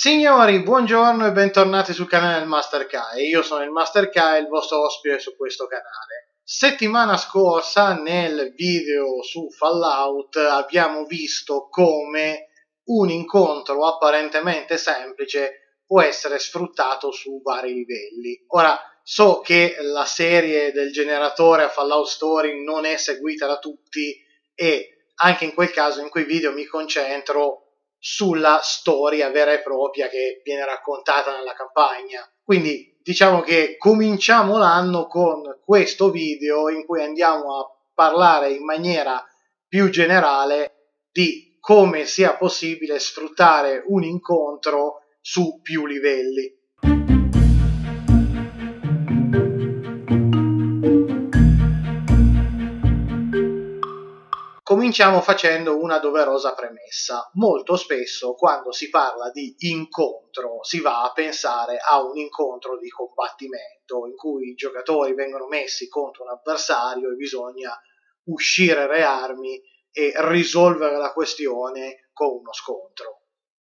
Signori, buongiorno e bentornati sul canale del Master K. Io sono il Master K, il vostro ospite su questo canale. Settimana scorsa nel video su Fallout abbiamo visto come un incontro apparentemente semplice può essere sfruttato su vari livelli. Ora, so che la serie del generatore a Fallout Story non è seguita da tutti e anche in quel caso in quei video mi concentro sulla storia vera e propria che viene raccontata nella campagna. Quindi diciamo che cominciamo l'anno con questo video in cui andiamo a parlare in maniera più generale di come sia possibile sfruttare un incontro su più livelli. Cominciamo facendo una doverosa premessa. Molto spesso quando si parla di incontro si va a pensare a un incontro di combattimento in cui i giocatori vengono messi contro un avversario e bisogna uscire le armi e risolvere la questione con uno scontro.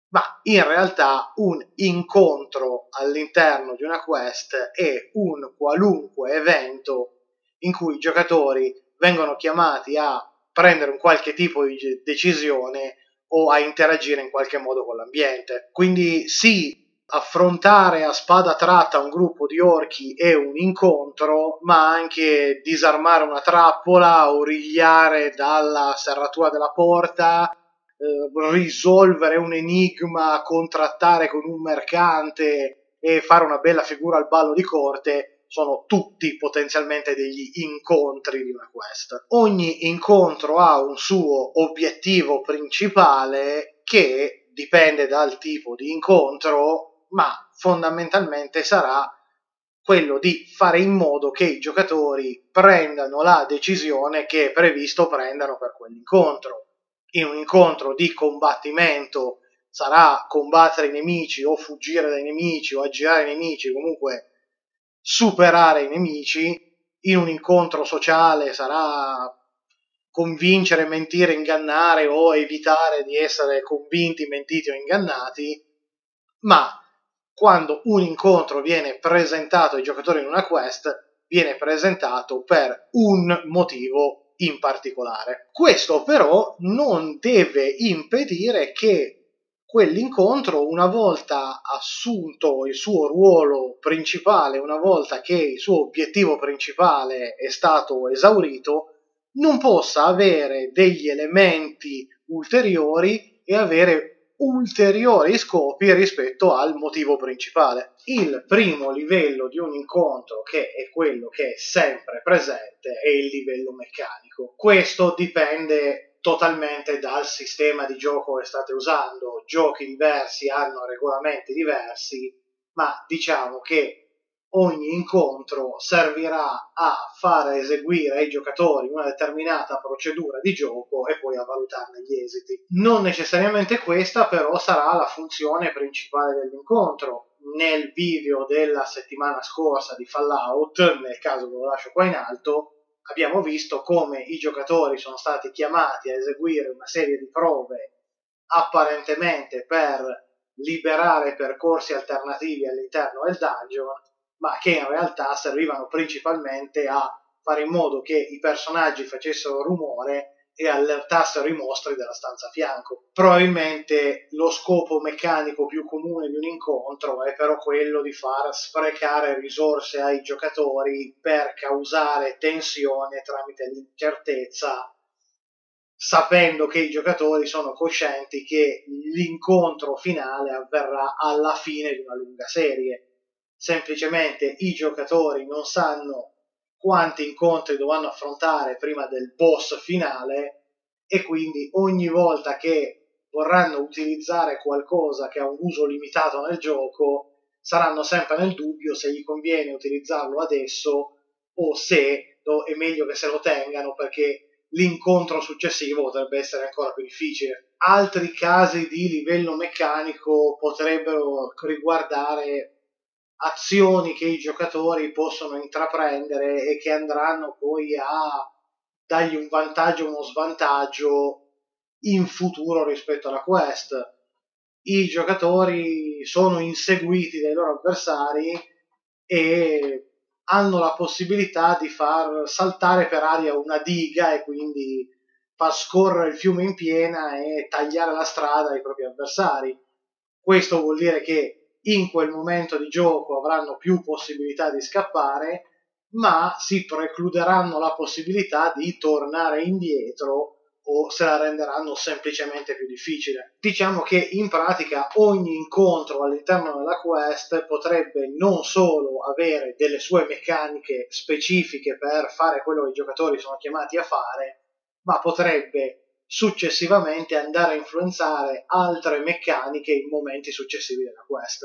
Ma in realtà un incontro all'interno di una quest è un qualunque evento in cui i giocatori vengono chiamati a prendere un qualche tipo di decisione o a interagire in qualche modo con l'ambiente. Quindi sì, affrontare a spada tratta un gruppo di orchi è un incontro, ma anche disarmare una trappola, origliare dalla serratura della porta, eh, risolvere un enigma, contrattare con un mercante e fare una bella figura al ballo di corte sono tutti potenzialmente degli incontri di una quest. Ogni incontro ha un suo obiettivo principale che dipende dal tipo di incontro, ma fondamentalmente sarà quello di fare in modo che i giocatori prendano la decisione che è previsto prendano per quell'incontro. In un incontro di combattimento sarà combattere i nemici o fuggire dai nemici o aggirare i nemici, comunque superare i nemici, in un incontro sociale sarà convincere, mentire, ingannare o evitare di essere convinti, mentiti o ingannati, ma quando un incontro viene presentato ai giocatori in una quest, viene presentato per un motivo in particolare. Questo però non deve impedire che quell'incontro, una volta assunto il suo ruolo principale, una volta che il suo obiettivo principale è stato esaurito, non possa avere degli elementi ulteriori e avere ulteriori scopi rispetto al motivo principale. Il primo livello di un incontro, che è quello che è sempre presente, è il livello meccanico. Questo dipende totalmente dal sistema di gioco che state usando. Giochi diversi hanno regolamenti diversi, ma diciamo che ogni incontro servirà a far eseguire ai giocatori una determinata procedura di gioco e poi a valutarne gli esiti. Non necessariamente questa però sarà la funzione principale dell'incontro. Nel video della settimana scorsa di Fallout, nel caso ve lo lascio qua in alto, abbiamo visto come i giocatori sono stati chiamati a eseguire una serie di prove apparentemente per liberare percorsi alternativi all'interno del dungeon, ma che in realtà servivano principalmente a fare in modo che i personaggi facessero rumore e allertassero i mostri della stanza a fianco. Probabilmente lo scopo meccanico più comune di un incontro è però quello di far sprecare risorse ai giocatori per causare tensione tramite l'incertezza, sapendo che i giocatori sono coscienti che l'incontro finale avverrà alla fine di una lunga serie. Semplicemente i giocatori non sanno quanti incontri dovranno affrontare prima del boss finale e quindi ogni volta che vorranno utilizzare qualcosa che ha un uso limitato nel gioco saranno sempre nel dubbio se gli conviene utilizzarlo adesso o se è meglio che se lo tengano perché l'incontro successivo potrebbe essere ancora più difficile. Altri casi di livello meccanico potrebbero riguardare azioni che i giocatori possono intraprendere e che andranno poi a dargli un vantaggio o uno svantaggio in futuro rispetto alla quest. i giocatori sono inseguiti dai loro avversari e hanno la possibilità di far saltare per aria una diga e quindi far scorrere il fiume in piena e tagliare la strada ai propri avversari. Questo vuol dire che in quel momento di gioco avranno più possibilità di scappare, ma si precluderanno la possibilità di tornare indietro o se la renderanno semplicemente più difficile. Diciamo che in pratica ogni incontro all'interno della quest potrebbe non solo avere delle sue meccaniche specifiche per fare quello che i giocatori sono chiamati a fare, ma potrebbe successivamente andare a influenzare altre meccaniche in momenti successivi della quest.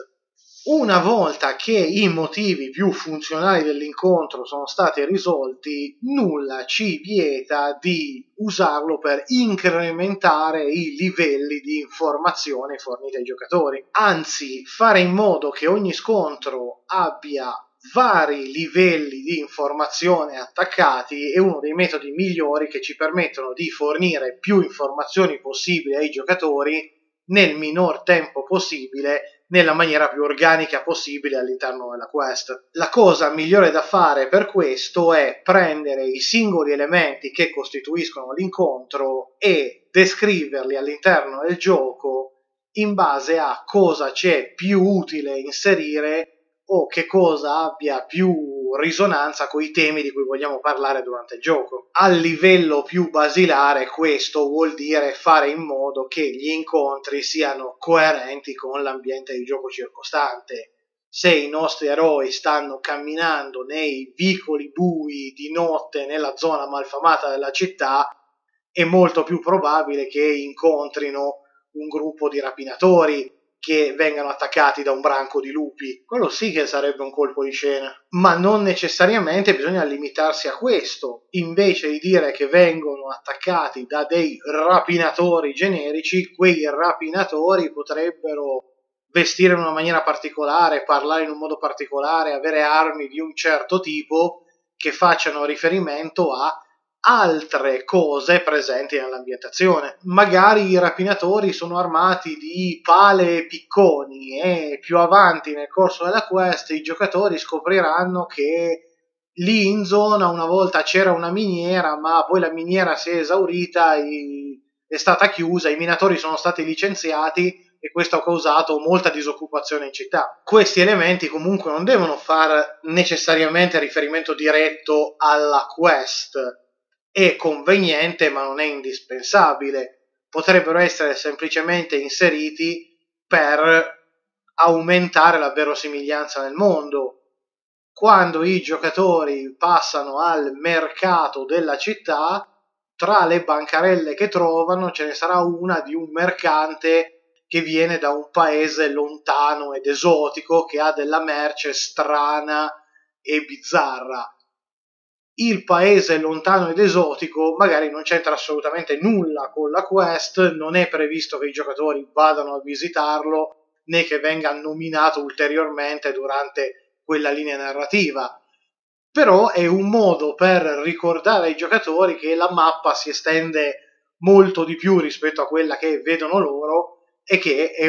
Una volta che i motivi più funzionali dell'incontro sono stati risolti, nulla ci vieta di usarlo per incrementare i livelli di informazione forniti ai giocatori. Anzi, fare in modo che ogni scontro abbia vari livelli di informazione attaccati è uno dei metodi migliori che ci permettono di fornire più informazioni possibili ai giocatori nel minor tempo possibile nella maniera più organica possibile all'interno della quest. La cosa migliore da fare per questo è prendere i singoli elementi che costituiscono l'incontro e descriverli all'interno del gioco in base a cosa c'è più utile inserire o che cosa abbia più risonanza con i temi di cui vogliamo parlare durante il gioco. A livello più basilare questo vuol dire fare in modo che gli incontri siano coerenti con l'ambiente di gioco circostante. Se i nostri eroi stanno camminando nei vicoli bui di notte nella zona malfamata della città, è molto più probabile che incontrino un gruppo di rapinatori che vengano attaccati da un branco di lupi. Quello sì che sarebbe un colpo di scena. Ma non necessariamente bisogna limitarsi a questo. Invece di dire che vengono attaccati da dei rapinatori generici, quei rapinatori potrebbero vestire in una maniera particolare, parlare in un modo particolare, avere armi di un certo tipo che facciano riferimento a altre cose presenti nell'ambientazione. Magari i rapinatori sono armati di pale e picconi e più avanti nel corso della quest i giocatori scopriranno che lì in zona una volta c'era una miniera, ma poi la miniera si è esaurita, è stata chiusa, i minatori sono stati licenziati e questo ha causato molta disoccupazione in città. Questi elementi comunque non devono fare necessariamente riferimento diretto alla quest, è conveniente ma non è indispensabile, potrebbero essere semplicemente inseriti per aumentare la verosimiglianza nel mondo. Quando i giocatori passano al mercato della città, tra le bancarelle che trovano ce ne sarà una di un mercante che viene da un paese lontano ed esotico che ha della merce strana e bizzarra il paese lontano ed esotico magari non c'entra assolutamente nulla con la quest, non è previsto che i giocatori vadano a visitarlo né che venga nominato ulteriormente durante quella linea narrativa. Però è un modo per ricordare ai giocatori che la mappa si estende molto di più rispetto a quella che vedono loro e che è,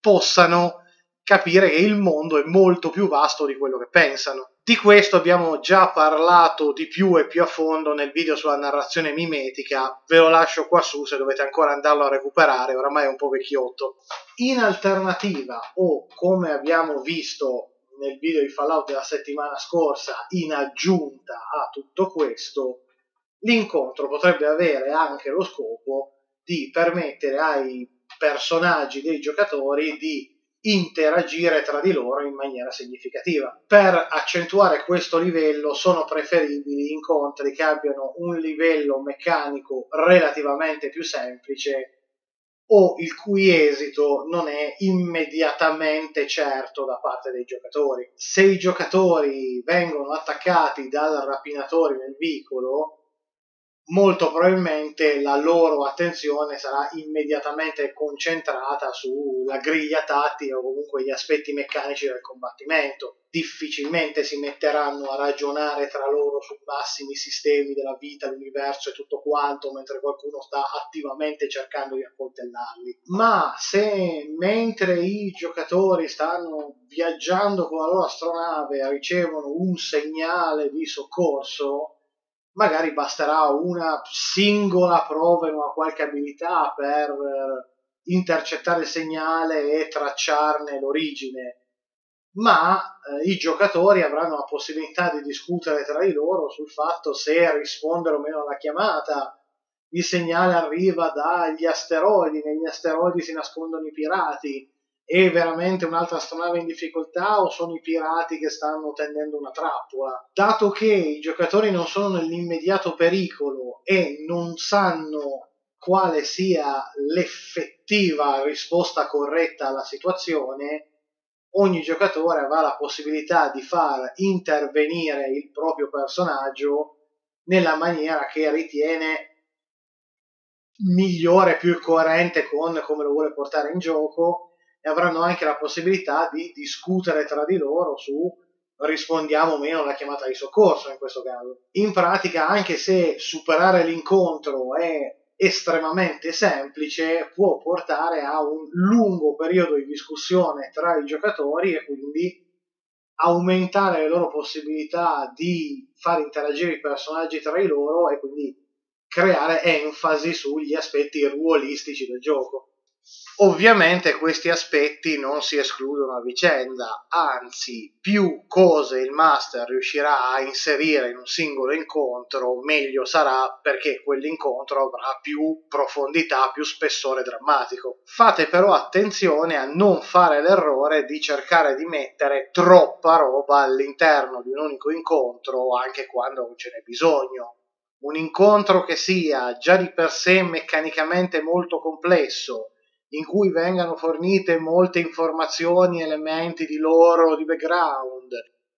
possano capire che il mondo è molto più vasto di quello che pensano. Di questo abbiamo già parlato di più e più a fondo nel video sulla narrazione mimetica, ve lo lascio qua su se dovete ancora andarlo a recuperare, oramai è un po' vecchiotto. In alternativa, o come abbiamo visto nel video di Fallout della settimana scorsa, in aggiunta a tutto questo, l'incontro potrebbe avere anche lo scopo di permettere ai personaggi dei giocatori di interagire tra di loro in maniera significativa. Per accentuare questo livello sono preferibili incontri che abbiano un livello meccanico relativamente più semplice o il cui esito non è immediatamente certo da parte dei giocatori. Se i giocatori vengono attaccati dal rapinatore nel vicolo, molto probabilmente la loro attenzione sarà immediatamente concentrata sulla griglia tattica o comunque gli aspetti meccanici del combattimento. Difficilmente si metteranno a ragionare tra loro su massimi sistemi della vita, l'universo e tutto quanto, mentre qualcuno sta attivamente cercando di accoltellarli. Ma se mentre i giocatori stanno viaggiando con la loro astronave ricevono un segnale di soccorso, magari basterà una singola prova in una qualche abilità per eh, intercettare il segnale e tracciarne l'origine, ma eh, i giocatori avranno la possibilità di discutere tra di loro sul fatto se rispondere o meno alla chiamata. Il segnale arriva dagli asteroidi, negli asteroidi si nascondono i pirati, è veramente un'altra astronave in difficoltà o sono i pirati che stanno tendendo una trappola? Dato che i giocatori non sono nell'immediato pericolo e non sanno quale sia l'effettiva risposta corretta alla situazione, ogni giocatore avrà la possibilità di far intervenire il proprio personaggio nella maniera che ritiene migliore, più coerente con come lo vuole portare in gioco e avranno anche la possibilità di discutere tra di loro su rispondiamo o meno alla chiamata di soccorso in questo caso. In pratica, anche se superare l'incontro è estremamente semplice, può portare a un lungo periodo di discussione tra i giocatori e quindi aumentare le loro possibilità di far interagire i personaggi tra di loro e quindi creare enfasi sugli aspetti ruolistici del gioco. Ovviamente questi aspetti non si escludono a vicenda, anzi più cose il master riuscirà a inserire in un singolo incontro, meglio sarà perché quell'incontro avrà più profondità, più spessore drammatico. Fate però attenzione a non fare l'errore di cercare di mettere troppa roba all'interno di un unico incontro anche quando non ce n'è bisogno. Un incontro che sia già di per sé meccanicamente molto complesso, in cui vengano fornite molte informazioni, elementi di loro, di background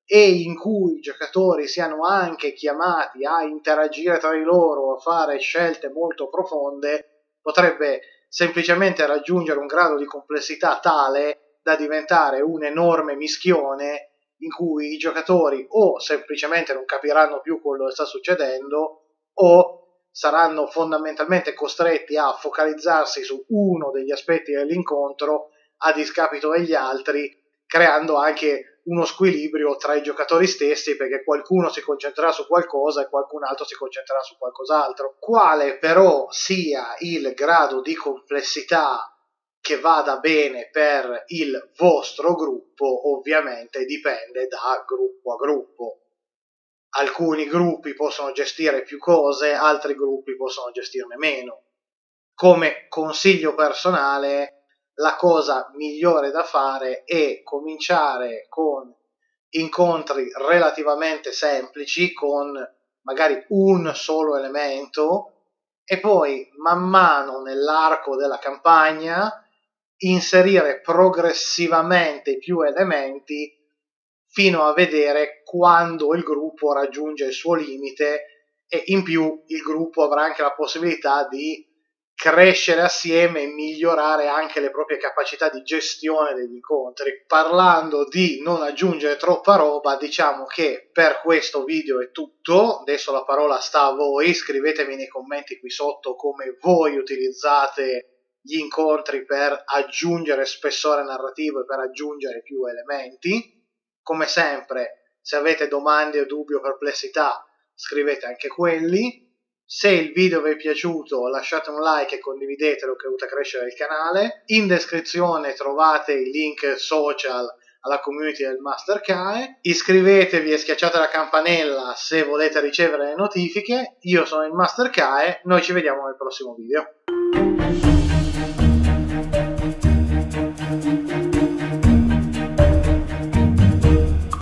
e in cui i giocatori siano anche chiamati a interagire tra di loro, a fare scelte molto profonde, potrebbe semplicemente raggiungere un grado di complessità tale da diventare un enorme mischione in cui i giocatori o semplicemente non capiranno più quello che sta succedendo o saranno fondamentalmente costretti a focalizzarsi su uno degli aspetti dell'incontro a discapito degli altri, creando anche uno squilibrio tra i giocatori stessi perché qualcuno si concentrerà su qualcosa e qualcun altro si concentrerà su qualcos'altro. Quale però sia il grado di complessità che vada bene per il vostro gruppo, ovviamente dipende da gruppo a gruppo alcuni gruppi possono gestire più cose, altri gruppi possono gestirne meno. Come consiglio personale, la cosa migliore da fare è cominciare con incontri relativamente semplici, con magari un solo elemento, e poi man mano nell'arco della campagna inserire progressivamente più elementi fino a vedere quando il gruppo raggiunge il suo limite e in più il gruppo avrà anche la possibilità di crescere assieme e migliorare anche le proprie capacità di gestione degli incontri. Parlando di non aggiungere troppa roba, diciamo che per questo video è tutto. Adesso la parola sta a voi. Scrivetemi nei commenti qui sotto come voi utilizzate gli incontri per aggiungere spessore narrativo e per aggiungere più elementi. Come sempre, se avete domande o dubbi o perplessità, scrivete anche quelli. Se il video vi è piaciuto lasciate un like e condividetelo che aiuta a crescere il canale. In descrizione trovate i link social alla community del Master CAE. Iscrivetevi e schiacciate la campanella se volete ricevere le notifiche. Io sono il Master CAE, noi ci vediamo nel prossimo video.